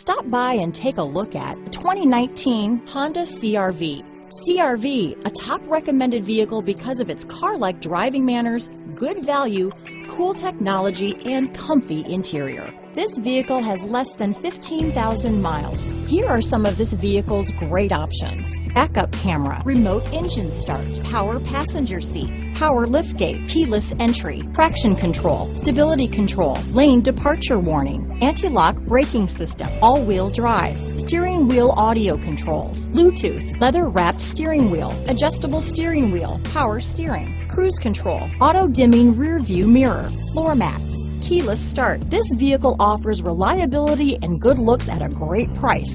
Stop by and take a look at the 2019 Honda CRV. CRV, a top recommended vehicle because of its car-like driving manners, good value, cool technology, and comfy interior. This vehicle has less than 15,000 miles. Here are some of this vehicle's great options. Backup camera, remote engine start, power passenger seat, power liftgate, keyless entry, traction control, stability control, lane departure warning, anti-lock braking system, all-wheel drive, steering wheel audio controls, Bluetooth, leather wrapped steering wheel, adjustable steering wheel, power steering, cruise control, auto dimming rear view mirror, floor mats, keyless start. This vehicle offers reliability and good looks at a great price.